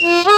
Bye.